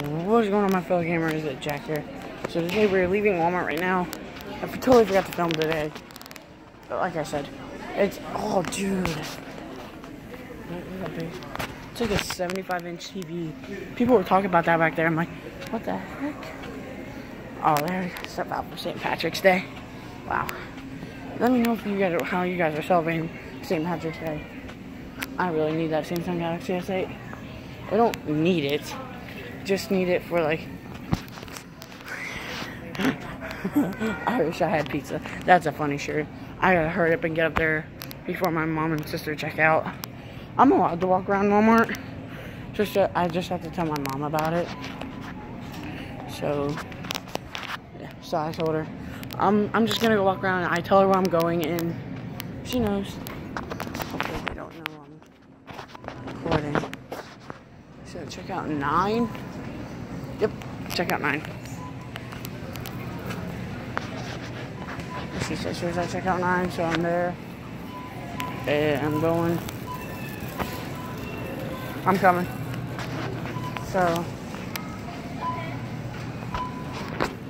What's going on, my fellow gamers? It's Jack here. So today we're leaving Walmart right now. I totally forgot to film today. But like I said, it's oh dude. It's like a 75 inch TV. People were talking about that back there. I'm like, what the heck? Oh, there we go. Step out for St. Patrick's Day. Wow. Let me know if you guys are, how you guys are celebrating St. Patrick's Day. I really need that Samsung Galaxy S8. I don't need it. Just need it for like. I wish I had pizza. That's a funny shirt. I gotta hurry up and get up there before my mom and sister check out. I'm allowed to walk around Walmart. Just to, I just have to tell my mom about it. So, yeah. So I told her, I'm I'm just gonna go walk around. And I tell her where I'm going, and she knows. Hopefully they don't know I'm recording. So check out nine. Yep, check out nine. She says she was at check out nine, so I'm there. And I'm going. I'm coming. So,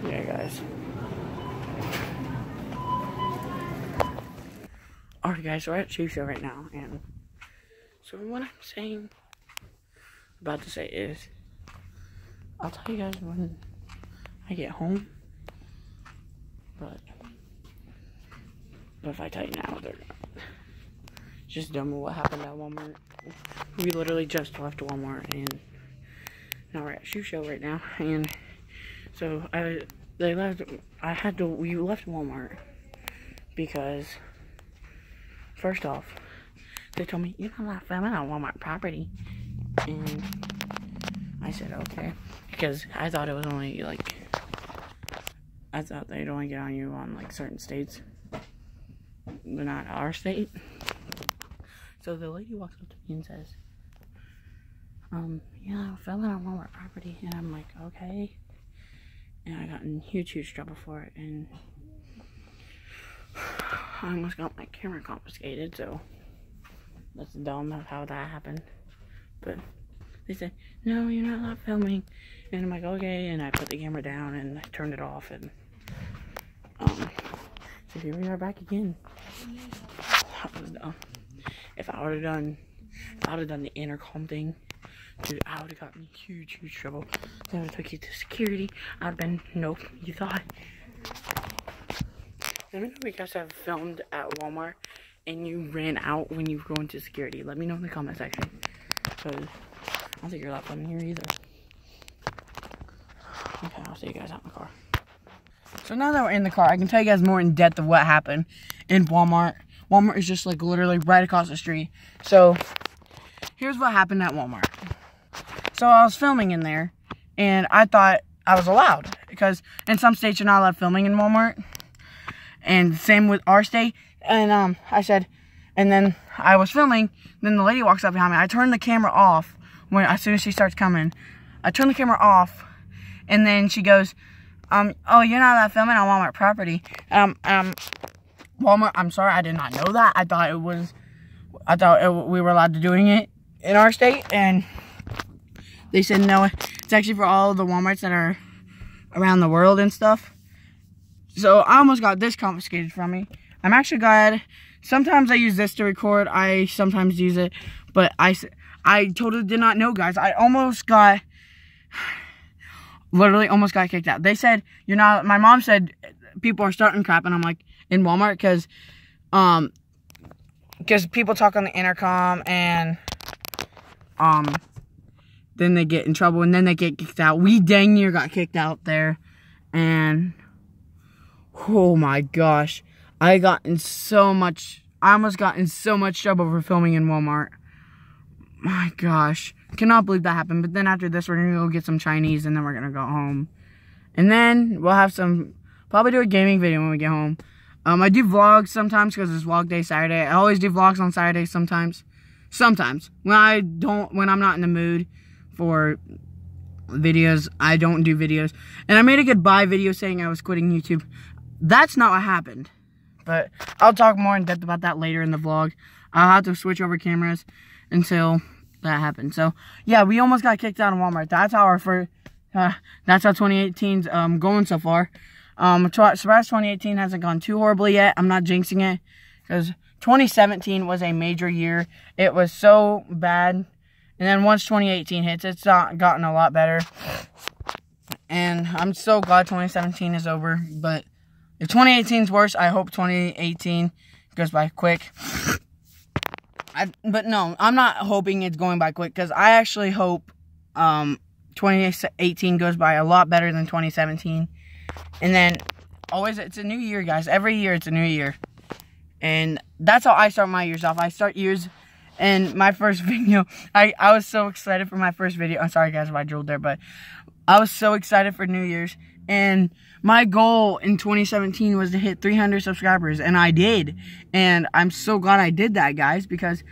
yeah, guys. Alright, guys, we're at Shoe Show right now, and so what I'm saying, about to say is, I'll tell you guys when I get home, but, but if I tell you now, they're just dumb what happened at Walmart. We literally just left Walmart, and now we're at Shoe Show right now, and so I, they left, I had to, we left Walmart because First off, they told me, you're not allowed filming on Walmart property. And I said, okay. Because I thought it was only, like, I thought they'd only get on you on, like, certain states. But not our state. So the lady walks up to me and says, um, yeah, I'm filming on Walmart property. And I'm like, okay. And I got in huge, huge trouble for it. And I almost got my camera confiscated, so that's dumb of how that happened. But they said, no, you're not allowed filming. And I'm like, okay, and I put the camera down and I turned it off and um so here we are back again. That was dumb. If I would have done if I would have done the intercom thing, dude, I would have gotten huge, huge trouble. They would have took you to security. I'd have been nope, you thought let me know if you guys have filmed at Walmart and you ran out when you go into security. Let me know in the comment section. Because I don't think you're allowed filming here either. Okay, I'll see you guys out in the car. So now that we're in the car, I can tell you guys more in depth of what happened in Walmart. Walmart is just like literally right across the street. So here's what happened at Walmart. So I was filming in there and I thought I was allowed because in some states you're not allowed filming in Walmart and same with our state. And um, I said, and then I was filming. Then the lady walks up behind me. I turn the camera off when as soon as she starts coming. I turn the camera off, and then she goes, um, oh, you're not allowed filming on Walmart property. Um, um, Walmart. I'm sorry, I did not know that. I thought it was, I thought it, we were allowed to doing it in our state, and they said no. It's actually for all the WalMarts that are around the world and stuff. So I almost got this confiscated from me. I'm actually glad. Sometimes I use this to record. I sometimes use it. But I, I totally did not know, guys. I almost got, literally almost got kicked out. They said, you're not, my mom said people are starting crap. And I'm like, in Walmart, because, um, because people talk on the intercom and, um, then they get in trouble and then they get kicked out. We dang near got kicked out there. And Oh my gosh. I got in so much, I almost got in so much trouble for filming in Walmart. My gosh. Cannot believe that happened. But then after this, we're to go get some Chinese and then we're to go home. And then we'll have some, probably do a gaming video when we get home. Um, I do vlogs sometimes because it's vlog day Saturday. I always do vlogs on Saturdays sometimes. Sometimes. When I don't, when I'm not in the mood for videos, I don't do videos. And I made a goodbye video saying I was quitting YouTube. That's not what happened. But I'll talk more in depth about that later in the vlog. I'll have to switch over cameras until that happens. So, yeah, we almost got kicked out of Walmart. That's how our first, uh, that's how 2018's um, going so far. Um, surprise 2018 hasn't gone too horribly yet. I'm not jinxing it because 2017 was a major year. It was so bad. And then once 2018 hits, it's not gotten a lot better. And I'm so glad 2017 is over. But if 2018 is worse, I hope 2018 goes by quick. I, but no, I'm not hoping it's going by quick because I actually hope um, 2018 goes by a lot better than 2017. And then always, it's a new year, guys. Every year, it's a new year. And that's how I start my years off. I start years and my first video, I, I was so excited for my first video. I'm sorry guys if I drooled there, but I was so excited for New Year's. And my goal in 2017 was to hit 300 subscribers, and I did. And I'm so glad I did that, guys, because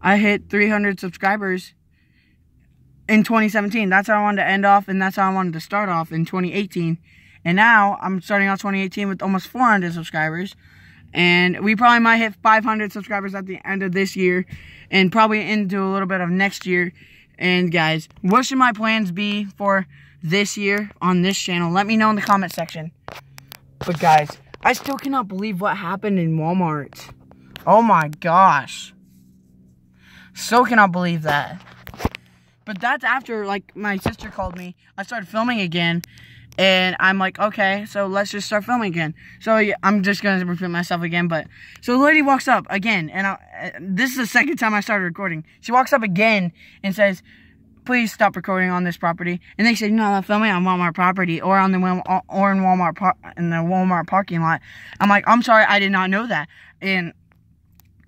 I hit 300 subscribers in 2017. That's how I wanted to end off, and that's how I wanted to start off in 2018. And now I'm starting off 2018 with almost 400 subscribers. And we probably might hit 500 subscribers at the end of this year, and probably into a little bit of next year. And guys, what should my plans be for this year on this channel? Let me know in the comment section. But guys, I still cannot believe what happened in Walmart. Oh my gosh. So cannot believe that. But that's after, like, my sister called me. I started filming again. And I'm like, okay, so let's just start filming again. So yeah, I'm just going to repeat myself again. But so the lady walks up again. And I, this is the second time I started recording. She walks up again and says, please stop recording on this property. And they said, no, I'm filming on Walmart property or on the or in Walmart in the Walmart parking lot. I'm like, I'm sorry, I did not know that. And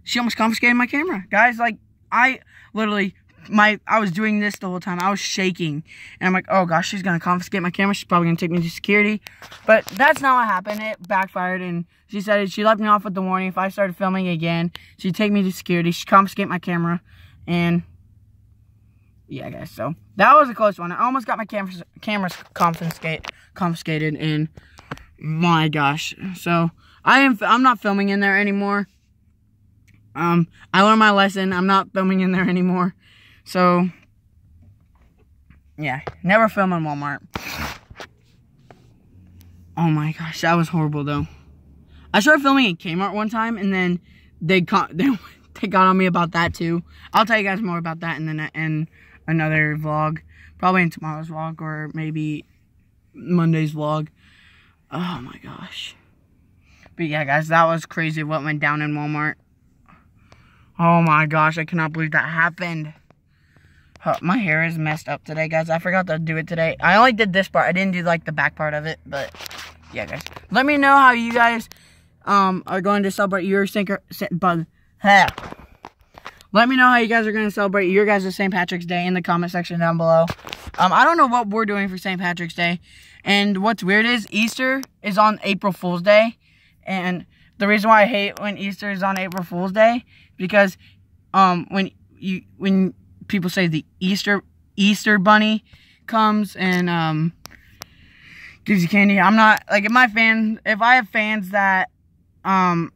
she almost confiscated my camera, guys. Like, I literally my I was doing this the whole time. I was shaking. And I'm like, oh gosh, she's gonna confiscate my camera. She's probably gonna take me to security. But that's not what happened. It backfired and she said she left me off with the warning. If I started filming again, she'd take me to security. She'd confiscate my camera. And yeah, guys, so that was a close one. I almost got my camera cameras confiscate confiscated and my gosh. So I am I'm not filming in there anymore. Um, I learned my lesson. I'm not filming in there anymore. So, yeah, never film in Walmart. Oh my gosh, that was horrible though. I started filming at Kmart one time, and then they got they, they got on me about that too. I'll tell you guys more about that in the in another vlog, probably in tomorrow's vlog or maybe Monday's vlog. Oh my gosh. But yeah, guys, that was crazy what went down in Walmart. Oh my gosh, I cannot believe that happened. Oh, my hair is messed up today, guys. I forgot to do it today. I only did this part. I didn't do, like, the back part of it. But, yeah, guys. Let me know how you guys um, are going to celebrate your sinker... Bug. Let me know how you guys are going to celebrate your guys' St. Patrick's Day in the comment section down below. Um, I don't know what we're doing for St. Patrick's Day. And what's weird is Easter is on April Fool's Day. And the reason why I hate when Easter is on April Fool's Day because um, when you when people say the Easter Easter bunny comes and um gives you candy. I'm not like if my fans if I have fans that um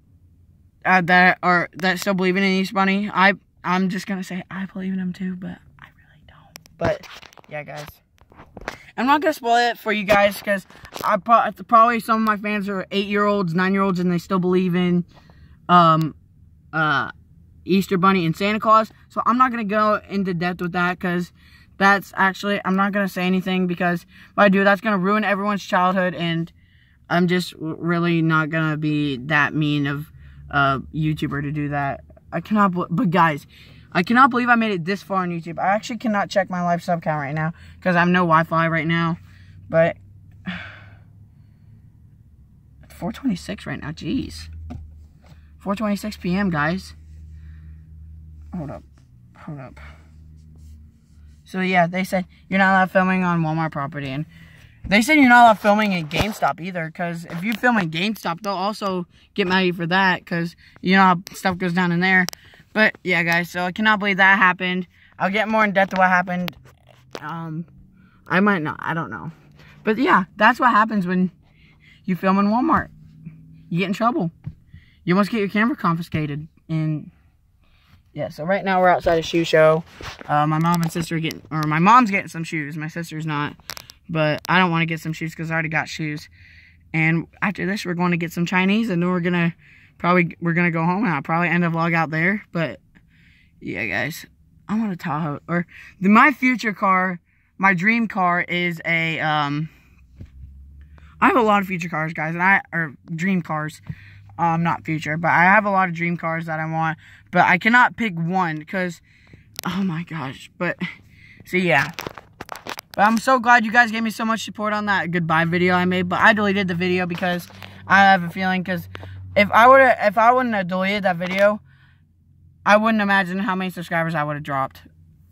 uh, that are that still believe in Easter bunny, I I'm just gonna say I believe in him too, but I really don't. But yeah, guys. I'm not gonna spoil it for you guys because I pro probably some of my fans are eight year olds, nine year olds, and they still believe in um uh Easter Bunny and Santa Claus. So I'm not to go into depth with that because that's actually, I'm not to say anything because if I do, that's to ruin everyone's childhood and I'm just really not to be that mean of a YouTuber to do that. I cannot, but guys, I cannot believe I made it this far on YouTube. I actually cannot check my live sub count right now because I have no Wi-Fi right now. But 426 right now, jeez. 4.26 p.m., guys hold up, hold up. So yeah, they said you're not allowed filming on Walmart property, and they said you're not allowed filming at GameStop either, because if you film at GameStop, they'll also get mad at you for that, because you know how stuff goes down in there. But yeah, guys, so I cannot believe that happened. I'll get more in depth to what happened. Um, I might not, I don't know. But yeah, that's what happens when you film in Walmart. You get in trouble. You almost get your camera confiscated, and yeah, so right now we're outside a shoe show. Uh, my mom and sister are getting, or my mom's getting some shoes. My sister's not. But I don't want to get some shoes because I already got shoes. And after this, we're going to get some Chinese, and then we're gonna probably we're gonna go home, and I'll probably end the vlog out there. But yeah, guys, I want a Tahoe or the, my future car, my dream car is a um. I have a lot of future cars, guys, and I or dream cars, um, not future, but I have a lot of dream cars that I want, but I cannot pick one because, oh my gosh, but see, yeah. But I'm so glad you guys gave me so much support on that goodbye video I made. But I deleted the video because I have a feeling because if I would if I wouldn't have deleted that video, I wouldn't imagine how many subscribers I would have dropped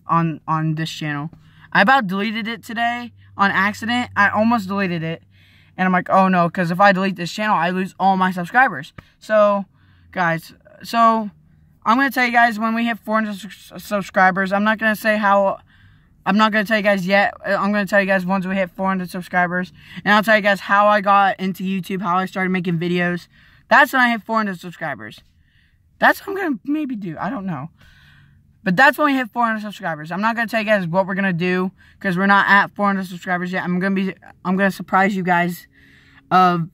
on on this channel. I about deleted it today on accident. I almost deleted it. And I'm like, oh no, because if I delete this channel, I lose all my subscribers. So, guys, so I'm going to tell you guys when we hit 400 subscribers. I'm not going to say how I'm not going to tell you guys yet. I'm going to tell you guys once we hit 400 subscribers. And I'll tell you guys how I got into YouTube, how I started making videos. That's when I hit 400 subscribers. That's what I'm going to maybe do. I don't know. But that's when we hit 400 subscribers. I'm not going to tell you guys what we're going to do because we're not at 400 subscribers yet. I'm going to be I'm going to surprise you guys of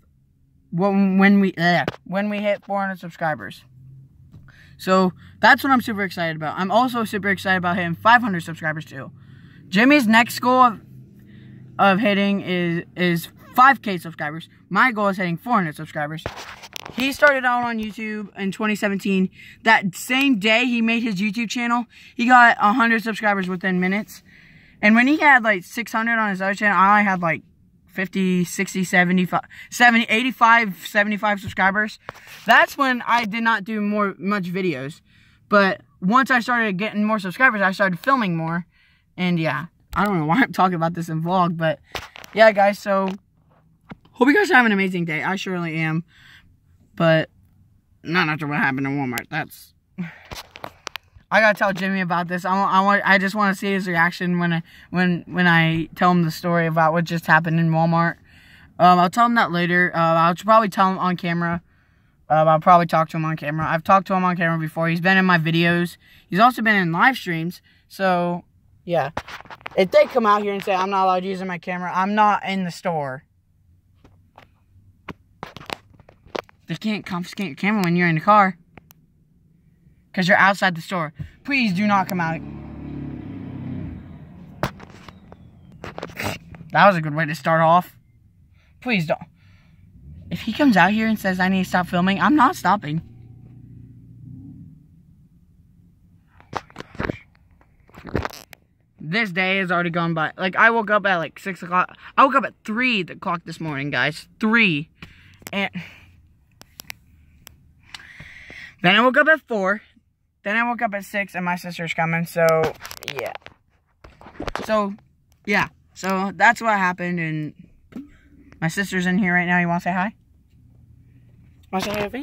when when we uh, when we hit 400 subscribers. So, that's what I'm super excited about. I'm also super excited about hitting 500 subscribers too. Jimmy's next goal of, of hitting is is 5k subscribers. My goal is hitting 400 subscribers. He started out on YouTube in 2017. That same day he made his YouTube channel, he got 100 subscribers within minutes. And when he had like 600 on his other channel, I had like 50, 60, 75, 70, 85, 75 subscribers. That's when I did not do more much videos. But once I started getting more subscribers, I started filming more. And yeah, I don't know why I'm talking about this in vlog, but yeah, guys, so hope you guys have an amazing day. I surely am. But not after what happened in Walmart. That's I gotta tell Jimmy about this. I I want, I just want to see his reaction when I, when, when I tell him the story about what just happened in Walmart. Um, I'll tell him that later. Uh, I'll probably tell him on camera. Um, I'll probably talk to him on camera. I've talked to him on camera before. He's been in my videos. He's also been in live streams. So, yeah. If they come out here and say I'm not allowed using my camera, I'm not in the store. They can't confiscate your camera when you're in the car. Because you're outside the store. Please do not come out. That was a good way to start off. Please don't. If he comes out here and says I need to stop filming, I'm not stopping. This day has already gone by. Like, I woke up at like 6 o'clock. I woke up at 3 o'clock this morning, guys. 3. And... Then I woke up at 4. Then I woke up at 6 and my sister's coming. So, yeah. So, yeah. So, that's what happened. And my sister's in here right now. You want to say hi? Want to say hi to me?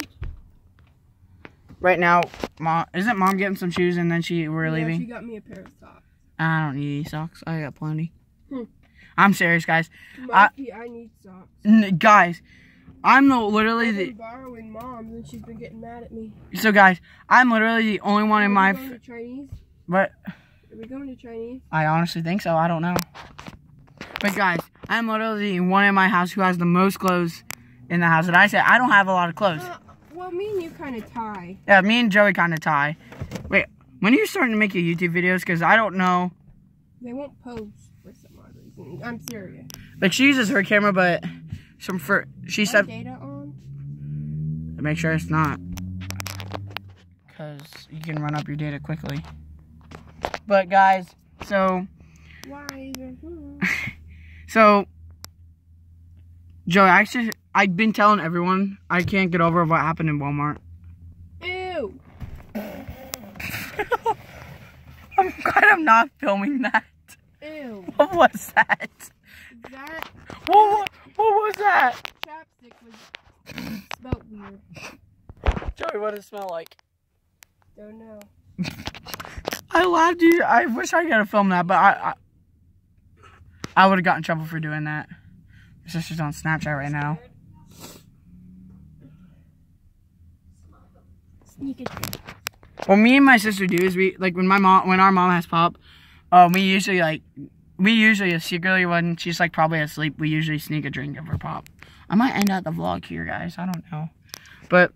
Right now, mom, isn't mom getting some shoes and then she we're yeah, leaving? she got me a pair of socks. I don't need any socks. I got plenty. Hmm. I'm serious, guys. Mikey, I, I need socks. N guys, I'm the literally I've the borrowing mom's and she's been getting mad at me. so guys. I'm literally the only one in Are my. we going f- to Chinese? What? Are we going to Chinese? I honestly think so. I don't know. But guys, I'm literally the one in my house who has the most clothes in the house. And I said I don't have a lot of clothes. Uh, well, me and you kind of tie. Yeah, me and Joey kind of tie. Wait, when are you starting to make your YouTube videos? Because I don't know. They won't post for some odd reason. I'm serious. Like she uses her camera, but some for she said data on? make sure it's not, because you can run up your data quickly. But guys, so Why is there? so Joey, I actually I've been telling everyone I can't get over what happened in Walmart. Ew. I'm glad I'm not filming that. Ew. What was that? That What, what, what was that? chapstick was smelled weird. Joey, what does it smell like? Don't know. I laughed you. I wish I could have filmed that, but I I, I would have gotten in trouble for doing that. My sister's on Snapchat right now. Sneak it. What me and my sister do is we like when my mom when our mom has pop, um, we usually like we usually secretly when she's like probably asleep, we usually sneak a drink of her pop. I might end out the vlog here, guys. I don't know, but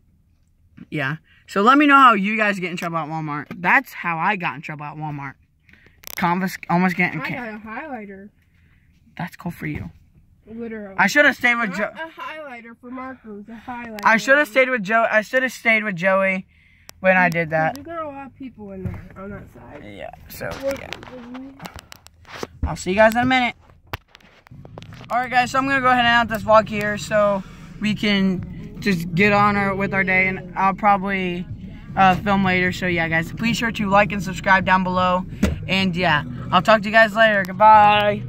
yeah. So let me know how you guys get in trouble at Walmart. That's how I got in trouble at Walmart. Convos almost getting. I got a highlighter. That's cool for you. Literally. I should have stayed with Joe. A highlighter for markers. A highlighter. I should have stayed with Joe. I should have stayed with Joey when I did that. There's not a lot of people in there on that side. Yeah. So yeah. I'll see you guys in a minute. Alright guys, so I'm gonna go ahead and end this vlog here so we can just get on our, with our day and I'll probably uh, film later. So yeah guys, please sure to like and subscribe down below. And yeah, I'll talk to you guys later. Goodbye.